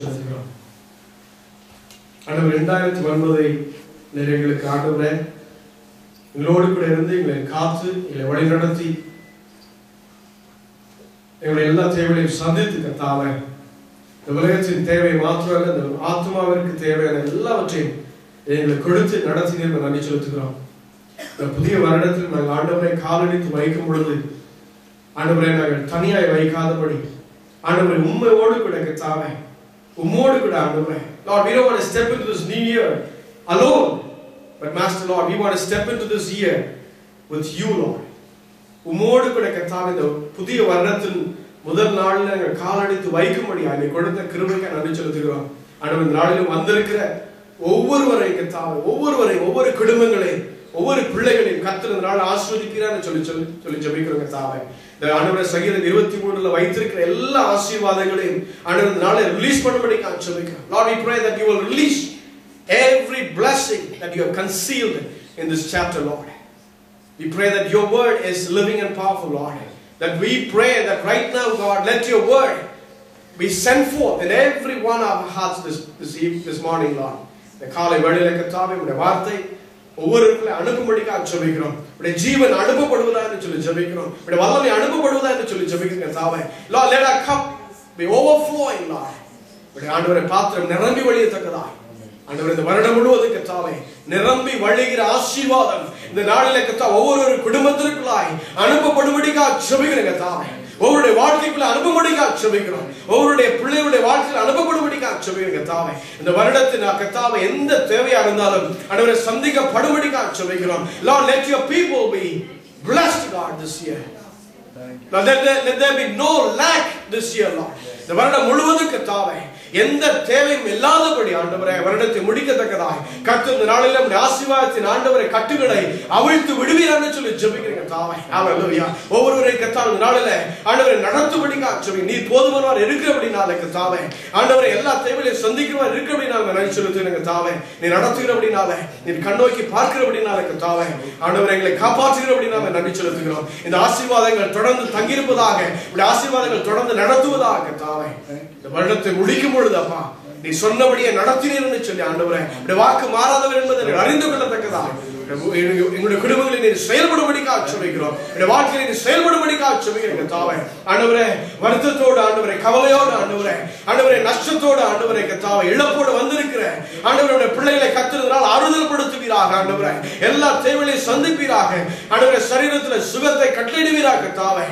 ஆனால் ஆண்டவர் இரண்டாயிரத்தி ஒன்பதை எங்களுக்கு ஆண்டவரே எங்களோடு கூட இருந்து எங்களை காத்து எங்களை வழிநடத்தி எங்களுடைய எல்லா தேவைகளையும் சந்தித்து கத்தாம இந்த உலகத்தின் தேவை மாத்திரமல்ல இந்த ஆத்மாவிற்கு தேவையான எல்லாவற்றையும் எங்களை கொடுத்து நடத்தினீர் நன்றி செலுத்துகிறோம். இந்த புதிய வருடத்தில் நாங்கள் ஆண்டவரை காலடித்து வைக்கும் பொழுது ஆண்டவரை நாங்கள் தனியாய் வைக்காதபடி ஆண்டவரை உண்மையோடு கூட கத்தாவே உம்மோடு கூட ஆண்டவரே Lord we don't want to step into this new year alone. But master Lord we want to step into this year with you Lord. உம்மோடு கூட கர்த்தாவே இந்த புதிய வருடத்தின் முதல் நாளில் நாங்கள் காலடித்து வைக்கும்படி அதை கொடுத்த கிருபைக்கு நன்றி செலுத்துகிறோம் ஆண்டவர் இந்த நாளிலும் வந்திருக்கிற ஒவ்வொருவரை கத்தாவே ஒவ்வொருவரை ஒவ்வொரு குடும்பங்களையும் ஒவ்வொரு பிள்ளைகளையும் கத்தர் இந்த நாள் ஆஸ்வதிக்கிறான்னு சொல்லி சொல்லி சொல்லி ஜெபிக்கிறோங்க தாவை இந்த ஆண்டவரை சங்கீதம் இருபத்தி மூணுல வைத்திருக்கிற எல்லா ஆசீர்வாதங்களையும் ஆண்டவர் இந்த நாளை ரிலீஸ் பண்ணும்படி நான் ஜெபிக்கிறோம் Lord we pray that you will release every blessing that you have concealed in this chapter Lord we pray that your word is living and powerful Lord that we pray that right now God let your word be sent forth in every one of our hearts this this, eve- this morning Lord இந்த காலை வேளையில கத்தாவே உடைய வார்த்தை ஒவ்வொருவர்களை அனுப்பும்படிக்காக ஜெபிக்கிறோம். உடைய ஜீவன் அனுப்பப்படுவதா என்று சொல்லி ஜெபிக்கிறோம். உடைய வல்லமை அனுப்பப்படுவதா என்று சொல்லி ஜெபிக்கிறேன் சாவை லா let our cup be overflowing லா உடைய ஆண்டவரை பாத்திரம் நிரம்பி வழியத்தக்கதாய். ஆண்டவர் இந்த வருடம் முழுவதும் கத்தாவை நிரம்பி வழிகிற ஆசீர்வாதம் இந்த நாளில கத்தா ஒவ்வொரு குடும்பத்திற்குள்ளாய் அனுப்பப்படும்படிக்காக ஜெபிக்கிறேன் கத்தாவை வாழ்க்கைக்குள்ள அனுப்பும்படிக்காக ஜெபிக்கிறோம் ஒவ்வொருடைய பிள்ளைகளுடைய வாழ்க்கையில் அனுப்பப்படும்படிக்காக ஜெபிக்கிறேன் கத்தாவே இந்த வருடத்தின் கத்தாவை எந்த தேவையா இருந்தாலும் அனைவரை சந்திக்கப்படும்படிக்காக ஜெபிக்கிறோம் Lord let your people be blessed God this year. Lord, let there, let there be no lack this year, Lord. இந்த வருடம் முழுவதும் கத்தாவை எந்த தேவையும் இல்லாதபடி ஆண்டவரை வருடத்தை முடிக்கத்தக்கதாய். கத்து இந்த நாளில் நம்முடைய ஆசீர்வாதத்தின் ஆண்டவரை கட்டுகளை அவிழ்த்து விடுவீரான்னு சொல்லி ஜெபிக்கிறேன் கத்தாவே ஒவ்வொருவரை இரண்டாவது இந்த நாளில் ஆண்டவரை நடத்தும்படிக்காக ஜெபி நீ போதுமானவர் இருக்கிறபடி நான் எனக்கு கத்தாவே ஆண்டவரை எல்லா தேவைகளையும் சந்திக்கிறவர் இருக்கிறபடினால நன்றி எனக்கு கத்தாவே நீ நடத்துகிறபடினால நீ கண்ணோக்கி பார்க்கிறபடினால கத்தாவே ஆண்டவரை எங்களை காப்பாற்றுகிறபடி காப்பாற்றுகிறபடினால நன்றி செலுத்துகிறோம். இந்த ஆசீர்வாதங்கள் தொடர்ந்து தங்கியிருப்பதாக இப்படி ஆசீர்வாதங்கள் தொடர்ந்து நடத்துவதாக கத்தாவே இந்த வருடத்தை முடிக்கும் பொழுது அப்பா நீ சொன்னபடியே நடத்தினீர்னு சொல்லி ஆண்டவரை இந்த வாக்கு மாறாதவர் என்பதை அறிந்து கொள்ளத்தக்கதா? எங்களுடைய குடும்பங்களை நீர் செயல்படும்படிக்காக சொல்லிக்கிறோம் என்னுடைய வாழ்க்கையை நீர் செயல்படும்படிக்காக சொல்லிக்கிறீங்க தாவை. அனுவரே வருத்தத்தோடு ஆண்டவரே கவலையோடு ஆண்டவரே ஆண்டவரை நஷ்டத்தோடு ஆண்டவரே கத்தாவை இழப்போடு வந்திருக்கிற ஆண்டவருடைய பிள்ளைகளை கத்துறதுனால் ஆறுதல் படுத்துவீராக ஆண்டவரே. எல்லா தேவைகளையும் சந்திப்பீராக. ஆண்டவரே சரீரத்தில் சுகத்தை கட்டளிடுவீராக தாவை.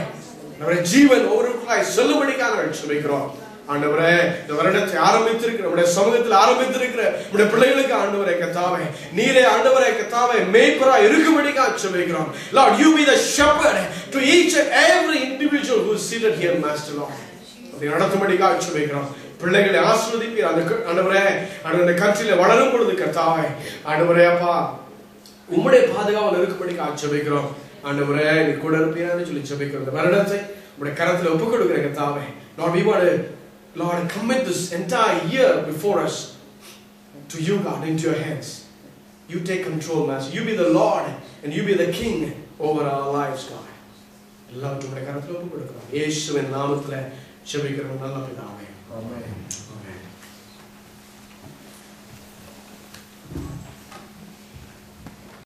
நம்முடைய ஜீவன் ஒவ்வொருவருக்காய் செல்லும்படிக்காக நாங்கள் சுமைக்கிறோம் ஆண்டவரே இந்த வருடத்தை ஆரம்பித்திருக்கிற நம்முடைய சமூகத்தில் ஆரம்பித்திருக்கிற நம்முடைய பிள்ளைகளுக்கு ஆண்டவரை கத்தாவே நீரே ஆண்டவரை கத்தாவே மேய்ப்பரா இருக்கும்படிக்கா சொல்லிக்கிறோம் Lord you be the shepherd to each every individual who seated here master Lord அதை நடத்தும்படிக்கா சொல்லிக்கிறோம் பிள்ளைகளை ஆஸ்வதிப்பீர் அந்த ஆண்டவரே அந்த கட்சியில வளரும் பொழுது கத்தாவே ஆண்டவரே அப்பா உம்முடைய பாதுகாவல் இருக்கும்படிக்கா சொல்லிக்கிறோம் ஆண்டவரே நீ கூட இருப்பீரான்னு சொல்லி சொல்லிக்கிறோம் இந்த வருடத்தை உம்முடைய கரத்துல ஒப்புக் கொடுக்கிற கத்தாவே not we to Lord commit this entire year before us to you God into your hands you take control master you be the Lord and you be the king over our lives God எல்லாவற்றும் உம்முடைய கரத்துல ஒப்புக் கொடுக்கிறோம் இயேசுவின் நாமத்துல ஜெபிக்கிறோம் நல்ல பிதாவே Amen.